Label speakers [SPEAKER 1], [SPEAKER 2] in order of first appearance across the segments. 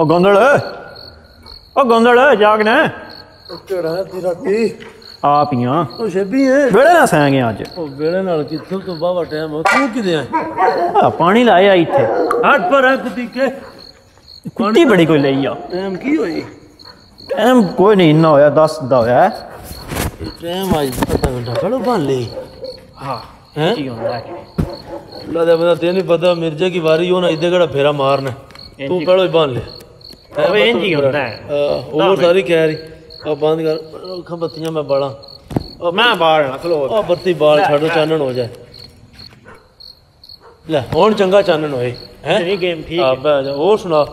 [SPEAKER 1] ਉਹ ਗੋਂਦਲ। ਉਹ ਗੋਂਦਲ ਜਾਗਣਾ
[SPEAKER 2] ਕਿਹੜਾ ਦੀ ਰਾਤੀ।
[SPEAKER 1] ਆ। ਪੀਆਂ
[SPEAKER 2] ਉਹ ਸ਼ੇਬੀ ਹੈ
[SPEAKER 1] ਵੇਲੇ ਨਾ ਸੈਂ ਗਿਆ ਅੱਜ।
[SPEAKER 2] ਉਹ ਵੇਲੇ ਨਾਲ ਕਿੱਥੋਂ ਤੋਂ ਬਾਵਾ ਟਾਈਮ ਹੋ ਤੂੰ ਕਿਦੇ ਆ?
[SPEAKER 1] ਆ ਪਾਣੀ ਲਾਇਆ ਇੱਥੇ।
[SPEAKER 2] ਹੱਟ ਪਰ ਰੱਖ ਦੀ ਕੇ
[SPEAKER 1] ਕੁੱਤੀ ਬੜੀ ਕੋਈ ਲਈ ਆ।
[SPEAKER 2] ਟਾਈਮ ਕੀ ਹੋਈ?
[SPEAKER 1] ਟਾਈਮ ਕੋਈ ਨਹੀਂ ਇੰਨਾ ਹੋਇਆ 10 ਦਾ ਹੋਇਆ।
[SPEAKER 2] ਟਾਈਮ ਅੱਜ ਅੱਧਾ ਘੰਟਾ। ਖੜੋ ਬਣ ਲਈ।
[SPEAKER 1] ਹਾਂ
[SPEAKER 2] ਹੈ?
[SPEAKER 1] ਕੀ ਹੁੰਦਾ ਹੈ?
[SPEAKER 2] ਲੱਗਦਾ ਪਤਾ ਤੇ ਨਹੀਂ ਪਤਾ ਮਿਰਜ਼ੇ ਕੀ ਵਾਰੀ ਉਹ ਨਾ ਇੱਦੇ ਕਿਹੜਾ ਫੇਰਾ ਮਾਰਨਾ। ਤੂੰ ਪਹਿਲਾਂ ਹੀ ਬਣ ਲੈ।
[SPEAKER 1] ਓਏ ਇੰਜ ਹੀ ਹੁੰਦਾ। ਹੈ
[SPEAKER 2] ਆਹ, ਹੋਰ ਸਾਰੀ ਕਹਿ ਰਹੀ ਆ ਬੰਦ ਕਰ। ਅੱਖਾਂ ਬੱਤੀਆਂ ਮੈਂ ਬਾਲਾਂ।
[SPEAKER 1] ਮੈਂ ਨਾ ਖਲੋ।
[SPEAKER 2] ਆ ਬੱਤੀ ਬਾਲ ਛੱਡ ਚਾਨਣ ਹੋ ਜਾਏ ਲੈ ਹੁਣ ਚੰਗਾ ਚਾਨਣ ਹੋਏ ਹੈ?
[SPEAKER 1] ਨਹੀਂ ਗੇਮ ਠੀਕ
[SPEAKER 2] ਆ ਬੈ ਜਾ ਹੋਰ ਸੁਣਾ।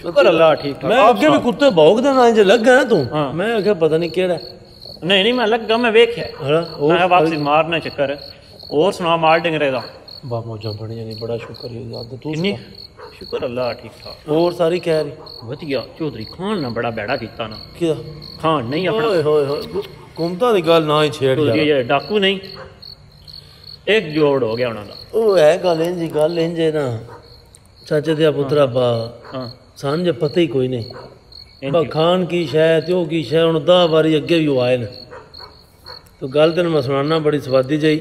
[SPEAKER 1] ਸ਼ੁਕਰ ਅੱਲਾ ਠੀਕ ਠਾਕ।
[SPEAKER 2] ਮੈਂ ਅੱਗੇ ਵੀ ਕੁੱਤੇ ਭੌਂਕਦੇ ਨਾ ਇੰਜ ਲੱਗਾ ਨਾ ਤੂੰ। ਮੈਂ ਆਖਿਆ ਪਤਾ ਨਹੀਂ ਕਿਹੜਾ।
[SPEAKER 1] ਨਹੀਂ ਨਹੀਂ ਮੈਂ ਲੱਗਾ ਮੈਂ ਵੇਖਿਆ। ਮੈਂ ਵਾਪਸ ਮਾਰਨਾ ਚੱਕਰ। ਹੋਰ ਸੁਣਾ ਮਾਲ ਡਿੰਗਰੇ ਦਾ।
[SPEAKER 2] ਬਾ ਮੋਜਾਂ ਬੜੀਆਂ ਨਹੀਂ ਬੜਾ ਸ਼ੁਕਰ ਹੈ ਯਾਦ ਤੂੰ ਸੁਣਾ।
[SPEAKER 1] ਸ਼ੁਕਰ ਅੱਲਾ ਠੀਕ ਠਾਕ।
[SPEAKER 2] ਹੋਰ ਸਾਰੀ ਰਹੀ
[SPEAKER 1] ਵਧੀਆ ਚੌਧਰੀ ਖਾਨ ਨੇ ਬੜਾ ਬੈੜਾ ਕੀਤਾ ਨਾ।
[SPEAKER 2] ਕਿਦਾ
[SPEAKER 1] ਖਾਨ ਨਹੀਂ ਆਪਣਾ।
[SPEAKER 2] ਓਏ ਹੋਏ ਹੋਏ ਕੁੰਮਤਾ ਦੀ ਗੱਲ ਨਾ ਹੀ ਛੇੜ
[SPEAKER 1] ਚੌਧਰੀ
[SPEAKER 2] ਯਾਰ।
[SPEAKER 1] ਇਹ ਡਾਕੂ ਨਹੀਂ। ਇੱਕ ਜੋੜ ਹੋ ਗਿਆ ਉਹਨਾਂ ਦਾ।
[SPEAKER 2] ਉਹ ਹੈ ਗੱਲ ਇੰਜ ਗੱਲ ਇੰਜ ਨਾ। ਚਾਚੇ ਦੇ ਪੁੱਤਰਾ ਬਾ
[SPEAKER 1] ਹਾਂ।
[SPEAKER 2] ਸਾਨ ਜੇ ਪਤਾ ਹੀ ਕੋਈ ਨਹੀਂ। ਬਾ। ਖਾਨ ਕੀ ਸ਼ੈ ਤੇ ਉਹ ਕੀ ਸ਼ੈ ਹੁਣ 10 ਵਾਰੀ ਅੱਗੇ ਵੀ ਆਏ ਨੇ। ਤੋ ਗੱਲ ਤੈਨੂੰ ਮੈਂ ਸੁਣਾਉਣਾ ਬੜੀ ਸਵਾਦੀ ਜਈ।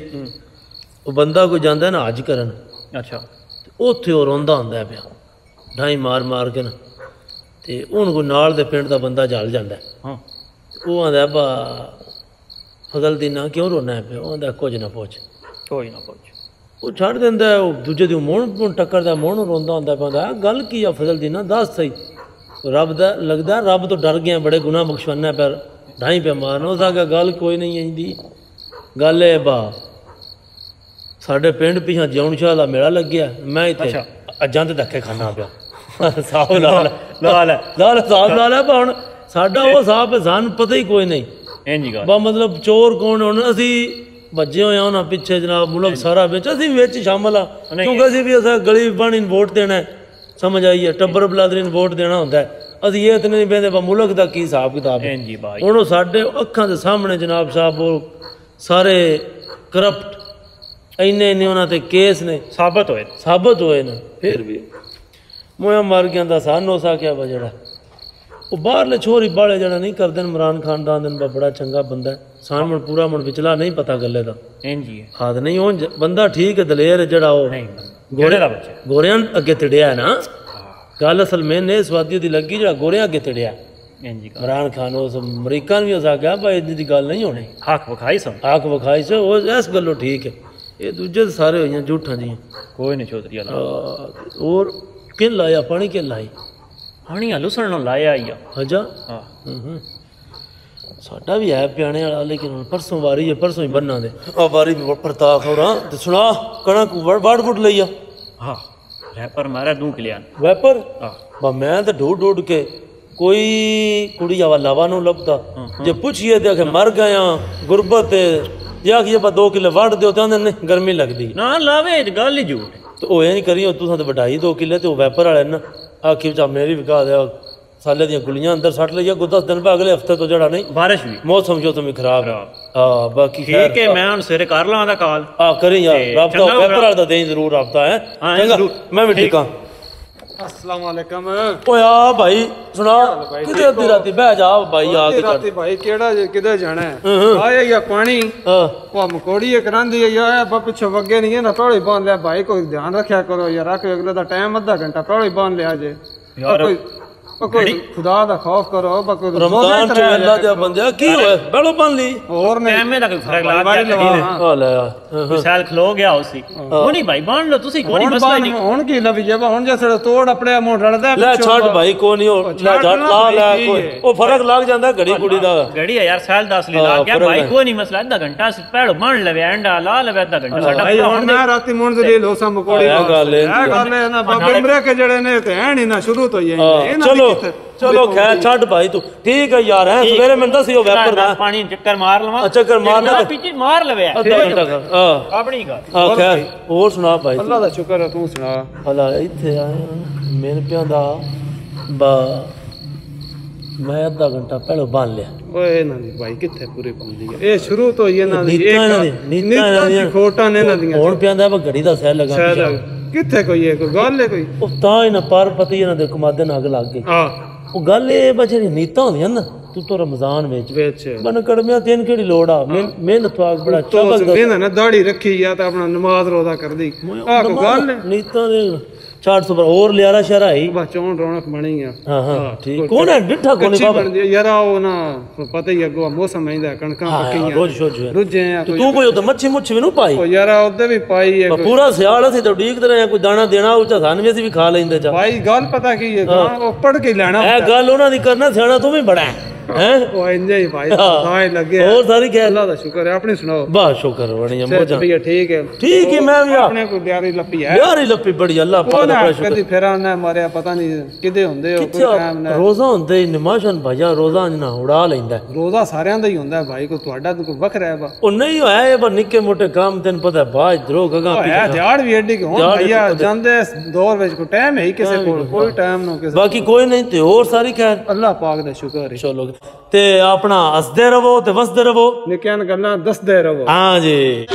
[SPEAKER 2] ਉਹ ਬੰਦਾ ਕੋਈ ਜਾਂਦਾ ਨਾ ਹਜ ਕਰਨ।
[SPEAKER 1] ਅੱਛਾ।
[SPEAKER 2] ਉੱਥੇ ਉਹ ਰੋਂਦਾ ਹੁੰਦਾ ਹੈ ਪਿਆ। ਢਾਈ ਮਾਰ ਮਾਰ ਕੇ ਨਾ। ਤੇ ਉਹਨੂੰ ਕੋਈ ਨਾਲ ਦੇ ਪਿੰਡ ਦਾ ਬੰਦਾ ਜਲ ਜਾਂਦਾ ਹੈ।
[SPEAKER 1] ਹਾਂ।
[SPEAKER 2] ਉਹ ਆਂਦਾ ਬਾ ਫਜ਼ਲ ਦੀ ਨਾ ਕਿਉਂ ਰੋਣਾ ਹੈ ਪਿਆ? ਉਹ ਆਂਦਾ ਕੁਝ ਨਾ ਪੁੱਛ।
[SPEAKER 1] ਕੋਈ ਨਾ ਪੁੱਛ।
[SPEAKER 2] ਉਹ ਛੱਡ ਦਿੰਦਾ ਹੈ, ਉਹ ਦੂਜੇ ਦੀ ਮੋਹਣ ਨੂੰ ਟੱਕਰਦਾ ਮੋਹਣ ਨੂੰ ਰੋਂਦਾ ਹੁੰਦਾ ਪਾਉਂਦਾ ਗੱਲ ਕੀ ਆ ਫਜ਼ਲ ਦੀ ਨਾ? ਦੱਸ ਸਹੀ। ਰੱਬ ਦਾ ਲੱਗਦਾ ਰੱਬ ਤੋਂ ਡਰ ਗਿਆ ਬੜੇ ਗੁਨਾਹ ਬਖਸ਼ਵਾਨਾ ਪਰ ਢਾਈ ਪਿਆ ਮਾਰਨ। ਸਾਗਾ ਗੱਲ ਕੋਈ ਨਹੀਂ ਆਂਦੀ ਗੱਲ ਇਹ ਬਾ ਸਾਡੇ ਪਿੰਡ ਪਿਛਾ ਜਿਉਣ ਸ਼ਾਹ ਦਾ ਮੇਲਾ ਲੱਗਿਆ। ਮੈਂ ਇੱਥੇ। ਅੱਜਾਂ ਤੇ ਧੱਕੇ ਖਾਣਾ ਪਿਆ। ਸਾਹ ਲਾ ਲੈ
[SPEAKER 1] ਲਾ ਲੈ
[SPEAKER 2] ਲਾ ਲੈ ਸਾਹ ਲਾ ਲੈ ਪਾ ਹੁਣ ਸਾਡਾ ਉਹ ਸਾਹ ਸਾਨੂੰ ਪਤਾ ਹੀ ਕੋਈ ਨਹੀਂ।
[SPEAKER 1] ਇੰਜ ਹੀ ਗੱਲ।
[SPEAKER 2] ਬਾ ਮਤਲਬ ਚੋਰ ਕੌਣ ਹੁਣ ਅਸੀਂ ਭੱਜੇ ਹੋਏ ਉਹਨਾਂ ਪਿੱਛੇ ਜਨਾਬ ਮੁਲਕ ਸਾਰਾ ਵਿੱਚ। ਅਸੀਂ ਵਿੱਚ ਸ਼ਾਮਲ ਆ। ਕਿਉਂਕਿ ਅਸੀਂ ਵੀ ਅਸਾਂ ਗਲੀ ਬਾਣੀ ਨੂੰ ਵੋਟ ਦੇਣਾ ਹੈ। ਸਮਝ ਆਈ ਹੈ। ਟੱਬਰ ਬਲਾਦਰੀ ਨੂੰ ਵੋਟ ਦੇਣਾ ਹੁੰਦਾ ਹੈ। ਅਸੀਂ ਇਹ ਤੇ ਨਹੀਂ ਬੈਂਦੇ ਬਾ ਮੁਲਕ ਦਾ ਕੀ ਹਿਸਾਬ ਕਿਤਾਬ ਹੈ।
[SPEAKER 1] ਹੀ
[SPEAKER 2] ਹੁਣ ਸਾਡੇ ਅੱਖਾਂ ਦੇ ਸਾਹਮਣੇ ਜਨਾਬ ਸਾਹਿਬ ਉਹ ਸਾਰੇ ਕਰਪਟ ਇੰਨੇ ਇੰਨੇ ਉਹਨਾਂ ਤੇ ਕੇਸ ਨੇ।
[SPEAKER 1] ਸਾਬਤ ਹੋਏ
[SPEAKER 2] ਸਾਬਤ ਹੋਏ ਨੇ। ਫਿਰ ਵੀ। ਮੋਇਆ ਮਰ ਗਿਆ ਦਾ ਸਾਨੂੰ ਸਾਕਿਆ ਵਾ ਜਿਹੜਾ। ਉਹ ਬਾਹਰਲੇ ਛੋਰੀ ਬਾਲੇ ਜਿਹੜਾ ਨਹੀਂ ਕਰਦੇ ਨੇ ਇਮਰਾਨ ਖਾਨ ਦਾ ਆਂਦਨ ਬੜਾ ਚੰਗਾ ਬੰਦਾ। ਸਾਨੂੰ ਪੂਰਾ ਮਣ ਵਿਚਲਾ ਨਹੀਂ ਪਤਾ ਗੱਲੇ ਦਾ।
[SPEAKER 1] ਇੰਜ ਹੀ ਹੈ।
[SPEAKER 2] ਹਾਦ ਨਹੀਂ ਉਹ ਬੰਦਾ ਠੀਕ ਹੈ ਦਲੇਰ ਹੈ ਜਿਹੜਾ ਉਹ।
[SPEAKER 1] ਨਹੀਂ ਗੋਰੇ ਦਾ ਬੱਚਾ
[SPEAKER 2] ਗੋਰਿਆਂ ਅੱਗੇ ਤੜਿਆ ਨਾ। ਗੱਲ ਅਸਲ ਮੈਂ ਨੇ ਸਵਾਦੀ ਦੀ ਲੱਗੀ ਜਿਹੜਾ ਗੋਰਿਆਂ ਅੱਗੇ ਤੜਿਆ। ਇਮਰਾਨ ਖਾਨ ਉਸ ਅਮਰੀਕਾ ਨੂੰ ਵੀ ਉਸ ਆਖਿਆ ਭਾਈ ਇਹਦੀ ਦੀ ਗੱਲ ਨਹੀਂ ਹੋਣੀ।
[SPEAKER 1] ਹੱਕ ਵਿਖਾਈ ਸਨ
[SPEAKER 2] ਆਖ ਵਿਖਾਈ ਸੇ ਉਹ ਇਸ ਗੱਲੋਂ ਠੀਕ ਹੈ। ਇਹ ਦੂਜੇ ਤਾਂ ਸਾਰੇ ਹੋਈਆਂ ਝੂਠਾਂ ਦੀਆਂ
[SPEAKER 1] ਕੋਈ ਨਹੀਂ ਚੌਧਰੀ
[SPEAKER 2] ਆਹ, ਹੋਰ ਕਿਨ ਲਾਇਆ ਪਾਣੀ ਕਿਨ ਲਾਈ
[SPEAKER 1] ਪਾਣੀ ਲੁਸਣ ਨੂੰ ਲਾਇਆ ਹੀ ਆ।
[SPEAKER 2] ਹਜਾ?
[SPEAKER 1] ਹਾਂ।
[SPEAKER 2] ਸਾਡਾ ਵੀ ਹੈ ਪਿਆਣੇ ਵਾਲਾ ਲੇਕਿਨ ਹੁਣ ਪਰਸੋਂ ਵਾਰੀ ਹੈ ਪਰਸੋਂ ਹੀ ਬੰਨਾ ਦੇ। ਆ ਵਾਰੀ ਵੀ ਪ੍ਰਤਾ ਖੌੜਾ ਤੇ ਸੁਣਾ ਕਣਕ ਵੜ ਵੜ ਲਈ ਆ।
[SPEAKER 1] ਹਾਂ ਰੈਪਰ ਮਾਰਾ ਦੂ ਕਲਿਆਣ
[SPEAKER 2] ਵੈਪਰ?
[SPEAKER 1] ਹਾਂ।
[SPEAKER 2] ਬਾ ਮੈਂ ਤਾਂ ਢੂਡ ਢੂਡ ਕੇ ਕੋਈ ਕੁੜੀ ਆਵਾ ਲਵਾ ਨੂੰ ਲੱਭਦਾ। ਜੇ ਪੁੱਛੀਏ ਤੇ ਆਖੇ ਮਰ ਗਿਆ ਗੁਰਬਤ ਜਾਂ ਕਿ ਬਾ 2 ਕਿਲੋ ਵੜ ਦਿਓ ਤੇ ਨਹੀਂ ਗਰਮੀ ਲੱਗਦੀ।
[SPEAKER 1] ਨਾ ਲਾਵੇ ਗੱਲ ਹੀ ਝੂਠ।
[SPEAKER 2] ਤੇ ਉਹ ਨਹੀਂ ਕਰੀ ਤੂੰ ਤਾਂ ਵਢਾਈ 2 ਕਿੱਲੇ ਤੇ ਉਹ ਵੈਪਰ ਵਾਲੇ ਨੇ। ਆਖੀ ਵਿੱਚ ਮੇਰੀ ਵਿਕਾ ਦਿਆ ਸਾਲੇ ਦੀਆਂ ਗੁਲੀਆਂ ਅੰਦਰ ਸੱਟ ਲਈਆਂ ਕੋ 10 ਦਿਨ ਬਾਅਦ ਅਗਲੇ ਹਫ਼ਤੇ ਤੋਂ ਜਿਹੜਾ ਨਹੀਂ
[SPEAKER 1] ਬਾਰਿਸ਼ ਵੀ।
[SPEAKER 2] ਮੌਸਮ ਜੋ ਤੁਮੀ ਖਰਾਬ। ਆ ਬਾਕੀ ਖੈਰ
[SPEAKER 1] ਠੀਕ ਹੈ ਮੈਂ ਹੁਣ ਸਵੇਰੇ ਕਰ ਲਾਂ ਦਾ ਕਾਲ।
[SPEAKER 2] ਆ ਕਰੀ ਯਾਰ
[SPEAKER 1] ਚੰਗਾ
[SPEAKER 2] ਵੈਪਰ ਵਾਲਾ ਤਾਂ ਦੇਈ ਜ਼ਰੂਰ ਰਾਬਤਾ ਹੈ। ਮੈਂ ਵੀ ਠੀਕ। ਹਾਂ।
[SPEAKER 3] ਅਸਲਾਮ ਵਾਲੇਕਮ
[SPEAKER 2] ਓਏ ਆ ਭਾਈ ਸੁਣਾ ਕਿਤੇ ਅੱਧੀ ਰਾਤੀ ਬਹਿ ਜਾ ਭਾਈ ਆ ਕੇ
[SPEAKER 3] ਰਾਤੀ ਭਾਈ ਕਿਹੜਾ ਕਿਤੇ ਜਾਣਾ ਹੈ। ਆਇਆ ਜਾਂ ਪਾਣੀ।
[SPEAKER 2] ਹਾਂ।
[SPEAKER 3] ਉਹ ਮਕੋੜੀ ਕਰਾਂਦੀ ਹੈ ਆ ਬਾ ਪਿੱਛੋਂ ਵੱਗੇ ਨਹੀਂ ਹੈ ਨਾ ਪਹਿਲੇ ਬੰਨ ਲਿਆ। ਭਾਈ ਕੋਈ ਧਿਆਨ ਰੱਖਿਆ ਕਰੋ ਯਾਰ ਰੱਖ ਅਗਲੇ ਦਾ ਟਾਈਮ ਅੱਧਾ ਘੰਟਾ ਪਹਿਲੇ ਬੰਨ ਲਿਆ ਜੇ।
[SPEAKER 1] ਯਾਰ
[SPEAKER 3] ਕੋਈ ਖੁਦਾ ਦਾ ਖੌਫ ਕਰੋ ਬਾ ਕੋਈ
[SPEAKER 2] ਰਮਜ਼ਾਨ ਚ ਅੱਲਾ ਦੇ ਬੰਦਿਆ ਕੀ ਹੋਇਆ? ਬੈਲੋ ਬਣ ਲਈ।
[SPEAKER 3] ਹੋਰ ਨਹੀਂ।
[SPEAKER 1] ਟਾਈਮੇ ਦਾ ਕੋਈ ਫ਼ਰਕ ਲਾ ਗਿਆ
[SPEAKER 3] ਲਵਾ, ਹਾਂ।
[SPEAKER 2] ਲੈ ਹਾਂ, ਹਾਂ।
[SPEAKER 1] ਵਿਸ਼ਾਲ ਖਲੋ ਗਿਆ ਉਸੀ ਉਹ ਨਹੀਂ ਭਾਈ ਬਾਣ ਲਓ ਤੁਸੀਂ ਕੋਈ ਮਸਲਾ ਹੀ ਨਹੀਂ।
[SPEAKER 3] ਹੁਣ ਕੀ ਲਵੀ ਜੇ ਹੁਣ ਜੇ ਸੜਾ ਤੋੜ ਆਪਣੇ ਮੋਂ ਰਲਦਾ
[SPEAKER 2] ਲੈ ਛੱਡ ਭਾਈ ਕੋ ਨਹੀਂ ਲੈ
[SPEAKER 3] ਛੱਡ ਨਾ
[SPEAKER 2] ਲਾ
[SPEAKER 3] ਭਾਈ,
[SPEAKER 2] ਲੈ
[SPEAKER 3] ਕੀ
[SPEAKER 2] ਕੋਈ
[SPEAKER 3] ਹੈ?
[SPEAKER 2] ਉਹ ਫ਼ਰਕ ਲੱਗ ਜਾਂਦਾ ਘੜੀ ਕੁੜੀ ਦਾ।
[SPEAKER 1] ਗੜੀ ਹੈ ਯਾਰ ਸਾਲ 10 ਲਈ
[SPEAKER 2] ਹਾਂ,
[SPEAKER 1] ਲਾ ਗਿਆ। ਭਾਈ
[SPEAKER 2] ਹੈ।
[SPEAKER 1] ਕੋਈ ਨਹੀਂ ਮਸਲਾ ਅੱਧਾ ਘੰਟਾ ਸੀ ਪਹਿਲੋ ਬਣ ਲਵੇ ਅੰਡਾ ਲਾ ਲਵੇ ਅੱਧਾ ਘੰਟਾ ਸਾਡਾ
[SPEAKER 3] ਹੁਣ ਮੈਂ ਰਾਤੀ ਮੁੰਡ ਦੇ ਲੋਸਾ ਮਕੋੜੀ
[SPEAKER 2] ਇਹ ਗੱਲ ਹੈ।
[SPEAKER 3] ਹੈ ਨਾ ਬਾਬੇ ਮਰੇ ਕੇ ਜਿਹੜੇ ਨੇ ਤੇ ਐ ਨਹੀਂ ਨਾ ਸ਼ੁਰੂ ਤੋਂ ਹੀ
[SPEAKER 2] ਹਾਂ,
[SPEAKER 3] ਇਹਨਾਂ ਦੀ
[SPEAKER 2] ਚਲੋ ਖੈਰ ਛੱਡ ਭਾਈ ਤੂੰ। ਠੀਕ ਹੈ ਯਾਰ ਹੈ ਸਵੇਰੇ ਮੈਨੂੰ ਦੱਸੀ ਉਹ ਵੈਪਰ ਦਾ।
[SPEAKER 1] ਪਾਣੀ ਚੱਕਰ ਮਾਰ ਲਵਾਂ।
[SPEAKER 2] ਅੱਛਾ, ਚੱਕਰ ਮਾਰ।
[SPEAKER 1] ਨਾ ਪਿੱਛੇ ਮਾਰ ਲਵੇ
[SPEAKER 2] ਅੱਧਾ ਘੰਟਾ ਆ।
[SPEAKER 1] ਆਪਣੀ ਗੱਲ।
[SPEAKER 2] ਆ ਖੈਰ ਹੋਰ ਸੁਣਾ ਭਾਈ।
[SPEAKER 3] ਅੱਲਾ ਦਾ ਸ਼ੁਕਰ ਹੈ ਤੂੰ ਸੁਣਾ।
[SPEAKER 2] ਹਲਾ ਇੱਥੇ ਆਇਆ ਮੇਰੇ ਪਿਆਂ ਦਾ ਬਾ ਮੈਂ ਅੱਧਾ ਘੰਟਾ ਪਹਿਲਾਂ ਬੰਨ ਲਿਆ।
[SPEAKER 3] ਓਏ ਇਹਨਾਂ ਦੀ ਭਾਈ ਕਿੱਥੇ ਪੂਰੀ ਪੁੰਦੀ ਹੈ ਇਹ ਸ਼ੁਰੂ ਤੋਂ ਹੀ ਇਹਨਾਂ ਦੀ
[SPEAKER 2] ਨੀਤਾਂ ਇਹਨਾਂ ਦੀ
[SPEAKER 3] ਇੱਕ
[SPEAKER 2] ਨੀਤਾਂ ਦੀਆਂ।
[SPEAKER 3] ਖੋਟਾਂ ਨੇ ਇਹਨਾਂ ਦੀਆਂ।
[SPEAKER 2] ਹੁਣ ਪਿਆਂਦਾ ਵਾ ਘੜੀ ਦਾ ਸਹਿ ਲਗਾ
[SPEAKER 3] ਕਿੱਥੇ ਕੋਈ ਹੈ ਕੋਈ ਗੱਲ ਹੈ ਕੋਈ?
[SPEAKER 2] ਉਹ ਤਾਂ ਇਹਨਾਂ ਪਰ ਪਤੀ ਇਹਨਾਂ ਦੇ ਕਮਾਦੇ ਨਾਲ ਅੱਗ ਲੱਗ ਗਈ।
[SPEAKER 3] ਆ
[SPEAKER 2] ਉਹ ਗੱਲ ਇਹ ਬਚੇ ਨੀਤਾਂ ਹੁੰਦੀਆਂ ਨਾ ਤੂੰ ਤਾਂ ਰਮਜ਼ਾਨ ਵਿੱਚ
[SPEAKER 3] ਵਿੱਚ।
[SPEAKER 2] ਬਨ ਕੜਮਿਆਂ ਤੈਨੂੰ ਕਿਹੜੀ ਲੋੜ ਆ? ਮਿਹਨ- ਮਿਹਨਤ ਵਾਗ ਬੜਾ ਚਬਕ
[SPEAKER 3] ਇਹਨਾਂ ਨੇ ਦਾੜੀ ਰੱਖੀ ਆ ਤਾਂ ਆਪਣਾ ਨਮਾਜ਼ ਰੋਜ਼ਾ ਕਰਦੀ। ਆ ਕੋਈ ਗੱਲ
[SPEAKER 2] ਨੀਤਾਂ ਦੇ 400 ਪਰ ਹੋਰ ਲਿਆਰਾ ਸ਼ਹਿਰਾ ਹੀ।
[SPEAKER 3] ਬਸ ਚੋਣ ਰੌਣਕ ਬਣੀ ਆ।
[SPEAKER 2] ਹਾਂ ਹਾਂ ਠੀਕ। ਕੋਣ ਹੈ? ਡਿੱਠਾ ਕੋਣੀ
[SPEAKER 3] ਕੱਚੀ
[SPEAKER 2] ਬਾਬਾ?
[SPEAKER 3] ਬਣਦੀ ਆ, ਯਾਰ ਉਹ ਨਾ ਪਤਾ ਹੀ ਅੱਗੋਂ ਮੌਸਮ ਆਇੰਦਾ ਕਣਕਾਂ
[SPEAKER 2] ਹਾਂ,
[SPEAKER 3] ਪੱਕੀਆਂ।
[SPEAKER 2] ਰੋਜ਼ ਸ਼ੋਜ ਹੈ
[SPEAKER 3] ਰੁੱਝੇ ਆ
[SPEAKER 2] ਤੇ ਤੂੰ ਕੋਈ ਉੱਤੇ ਮੱਛੀ ਮੁੱਛੀ ਵੀ ਨੂੰ ਪਾਈ?
[SPEAKER 3] ਕੋਈ ਯਾਰ ਉਹਦੇ ਵੀ ਪਾਈ ਹੈ।
[SPEAKER 2] ਪੂਰਾ ਸਿਆਲ ਅਸੀਂ ਤਾਂ ਉਡੀਕਦੇ ਰਹੇ ਹਾਂ, ਕੋਈ ਦਾਣਾ ਦੇਣਾ ਉਹ ਸਾਨੂੰ ਵੀ ਅਸੀਂ ਵੀ ਖਾ ਲੈਂਦੇ ਚਾ
[SPEAKER 3] ਭਾਈ ਗੱਲ ਪਤਾ ਕੀ ਹੈ ਉਹ ਪੜ ਕੇ ਲੈਣਾ
[SPEAKER 2] ਇਹ ਗੱਲ ਉਹਨਾਂ ਦੀ ਕਰਨਾ ਸਿਆਣਾ ਤੂੰ ਵੀ ਬੜਾ ਹੈ ਹੈਂ?
[SPEAKER 3] ਉਹ ਇੰਜੇ ਹੀ ਭਾਈ
[SPEAKER 2] ਹਾਂ।
[SPEAKER 3] ਤਾਂ ਹੀ ਲੱਗੇ
[SPEAKER 2] ਹੋਰ ਸਾਰੀ ਕਹਿ
[SPEAKER 3] ਅੱਲਾ ਦਾ ਸ਼ੁਕਰ ਹੈ ਆਪਣੀ ਸੁਣਾਓ
[SPEAKER 2] ਬਾ ਸ਼ੁਕਰ ਬਣੀ
[SPEAKER 3] ਸਿਹਤ
[SPEAKER 2] ਮੋਜਾਂ
[SPEAKER 3] ਵੀ ਠੀਕ ਹੈ
[SPEAKER 2] ਠੀਕ ਹੀ ਮੈਂ ਵੀ ਆ
[SPEAKER 3] ਆਪਣੇ ਕੋਈ ਪਿਆਰੀ ਲੱਪੀ ਹੈ
[SPEAKER 2] ਯਾਰੀ ਲੱਪੀ ਬੜੀ ਅੱਲਾ ਪਾਕ
[SPEAKER 3] ਉਹ
[SPEAKER 2] ਦਾ
[SPEAKER 3] ਨਾ
[SPEAKER 2] ਬੜਾ ਸ਼ੁਕਰ
[SPEAKER 3] ਕਦੀ ਫੇਰਾਂ ਨਾ ਮਾਰਿਆ ਪਤਾ ਨਹੀਂ ਕਿਦੇ ਹੁੰਦੇ ਹੋ ਕੋਈ
[SPEAKER 2] ਕਿੱਥੇ
[SPEAKER 3] ਟਾਈਮ ਨਾ
[SPEAKER 2] ਰੋਜ਼ਾ ਹੁੰਦੇ ਨਿਮਾਸ਼ਨ ਭਾਜਾ ਰੋਜ਼ਾ ਨਾ ਉਡਾ ਲੈਂਦਾ ਹੈ।
[SPEAKER 3] ਰੋਜ਼ਾ ਸਾਰਿਆਂ ਦਾ ਹੀ ਹੁੰਦਾ ਹੈ ਭਾਈ ਕੋਈ ਤੁਹਾਡਾ ਤਾਂ ਕੋਈ ਵੱਖਰਾ ਹੈ ਬਾ
[SPEAKER 2] ਉਹ ਨਹੀਂ ਹੋਇਆ ਇਹ ਬਸ ਨਿੱਕੇ ਮੋਟੇ ਕੰਮ ਤੈਨੂੰ ਪਤਾ ਬਾਜ ਦਰੋ ਗਗਾ
[SPEAKER 3] ਹੋਇਆ ਦਿਹਾੜ ਵੀ ਐਡੀ ਕਿ ਹੁਣ ਭਈਆ ਜਾਂਦੇ ਇਸ ਦੌਰ ਵਿੱਚ ਕੋਈ ਟਾਈਮ ਹੈ ਹੀ ਕਿਸੇ ਕੋਲ ਕੋਈ ਟਾਈਮ ਨਾ ਕਿਸੇ
[SPEAKER 2] ਬਾਕੀ ਕੋਈ ਨਹੀਂ ਤੇ ਹੋਰ ਸਾਰੀ ਖੈਰ
[SPEAKER 3] ਅੱਲਾਹ ਪਾਕ ਦਾ ਸ਼ੁਕਰ ਹੈ
[SPEAKER 2] ਚਲੋ ਤੇ ਆਪਣਾ ਹੱਸਦੇ ਰਵੋ ਤੇ ਵਸਦੇ ਰਵੋ
[SPEAKER 3] ਨਿੱਕਿਆਂ ਗੱਲਾਂ ਦੱਸਦੇ ਰਹੋ।
[SPEAKER 2] ਹਾਂ ਜੀ।